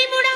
tribunal.